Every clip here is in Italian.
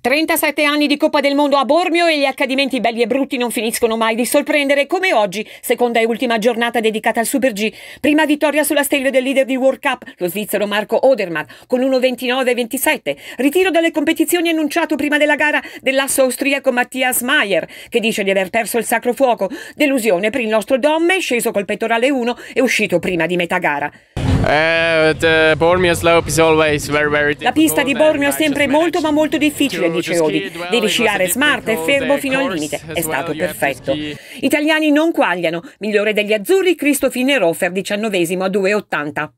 37 anni di Coppa del Mondo a Bormio e gli accadimenti belli e brutti non finiscono mai di sorprendere, come oggi, seconda e ultima giornata dedicata al Super G. Prima vittoria sulla stella del leader di World Cup, lo svizzero Marco Odermatt, con 1.29-27. Ritiro dalle competizioni annunciato prima della gara dell'asso austriaco Mattias Mayer, che dice di aver perso il sacro fuoco. Delusione per il nostro Domme, sceso col pettorale 1 e uscito prima di metà gara. Uh, La pista di Bormio è sempre molto ma molto difficile, dice Odi. Devi sciare smart e fermo fino al limite. È stato perfetto. Italiani non quagliano. Migliore degli azzurri, Cristofine Rofer, diciannovesimo a 2,80.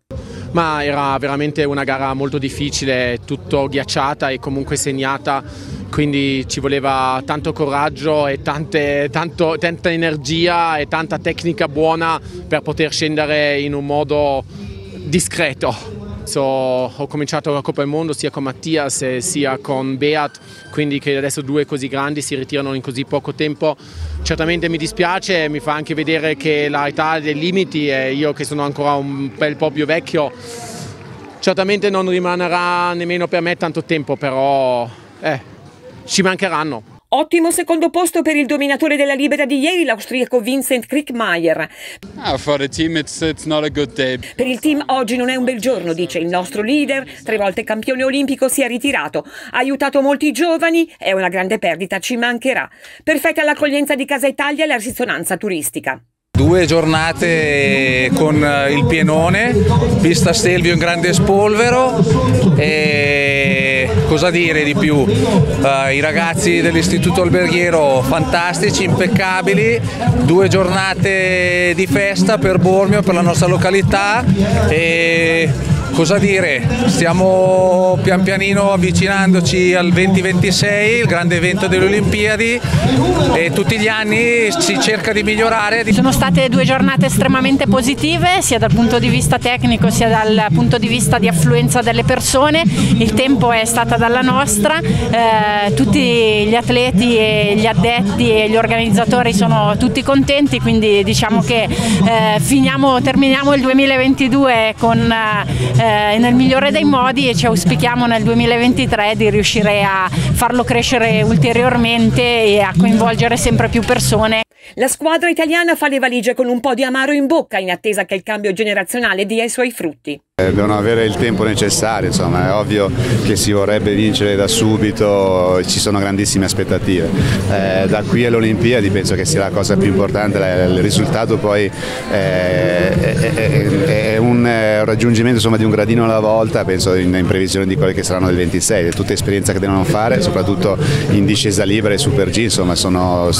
Ma era veramente una gara molto difficile, tutto ghiacciata e comunque segnata, quindi ci voleva tanto coraggio e tante, tanto, tanta energia e tanta tecnica buona per poter scendere in un modo discreto. So, ho cominciato la Coppa del Mondo sia con Mattias sia con Beat, quindi che adesso due così grandi si ritirano in così poco tempo. Certamente mi dispiace, mi fa anche vedere che l'età ha dei limiti e io che sono ancora un bel po' più vecchio, certamente non rimarrà nemmeno per me tanto tempo, però eh, ci mancheranno. Ottimo secondo posto per il dominatore della libera di ieri, l'austriaco Vincent Krickmayer. Ah, team it's, it's per il team oggi non è un bel giorno, dice il nostro leader, tre volte campione olimpico, si è ritirato. Ha aiutato molti giovani, è una grande perdita, ci mancherà. Perfetta l'accoglienza di Casa Italia e la risonanza turistica. Due giornate con il pienone, pista Stelvio in grande spolvero e cosa dire di più? Uh, I ragazzi dell'istituto alberghiero fantastici, impeccabili, due giornate di festa per Bormio, per la nostra località e cosa dire? Stiamo pian pianino avvicinandoci al 2026, il grande evento delle Olimpiadi e tutti gli anni si cerca di migliorare. Sono state due giornate estremamente positive sia dal punto di vista tecnico sia dal punto di vista di affluenza delle persone, il tempo è stata dalla nostra, eh, tutti gli atleti e gli addetti e gli organizzatori sono tutti contenti, quindi diciamo che eh, finiamo, terminiamo il 2022 con eh, eh, nel migliore dei modi e ci auspichiamo nel 2023 di riuscire a farlo crescere ulteriormente e a coinvolgere sempre più persone. La squadra italiana fa le valigie con un po' di amaro in bocca in attesa che il cambio generazionale dia i suoi frutti. Eh, devono avere il tempo necessario, insomma, è ovvio che si vorrebbe vincere da subito, ci sono grandissime aspettative. Eh, da qui alle Olimpiadi penso che sia la cosa più importante, il risultato poi è, è, è, è un raggiungimento insomma, di un gradino alla volta, penso in, in, previsione di quelle che saranno del 26, è tutta esperienza che devono fare, soprattutto in discesa libera e super G, insomma, sono,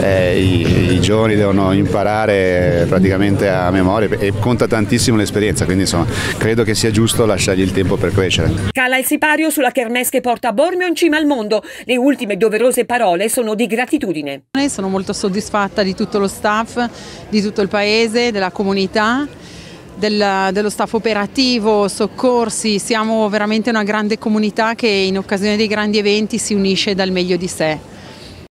eh, i, i, giovani devono imparare praticamente a memoria e conta tantissimo l'esperienza, quindi insomma, credo che sia giusto lasciargli il tempo per crescere. Cala il sipario sulla kermesse che porta Bormio in cima al mondo. Le ultime doverose parole sono di gratitudine. Sono molto soddisfatta di tutto lo staff, di tutto il paese, della comunità. Del, dello staff operativo, soccorsi, siamo veramente una grande comunità che in occasione dei grandi eventi si unisce dal meglio di sé.